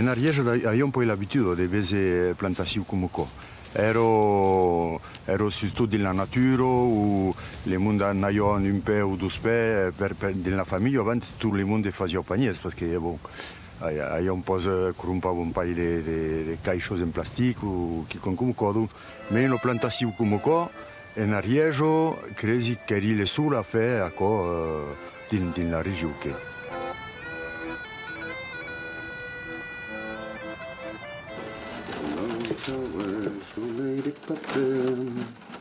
En Ariège, j'avais un peu l'habitude eh, de voir les plantations comme ça. Ero, ero surtout dans la nature, où les mondes en ayant un peu ou deux peu, dans la famille, avant, tout le monde faisait au panier, parce eh, que, bon, il y a un peu eh, un paquet de, de, de caïchos en plastique, ou qui sont comme ça. Mais les plantations comme ça, en Ariège, je crois qu'il y a des sous à faire dans, dans la région. Okay. the words will later put them.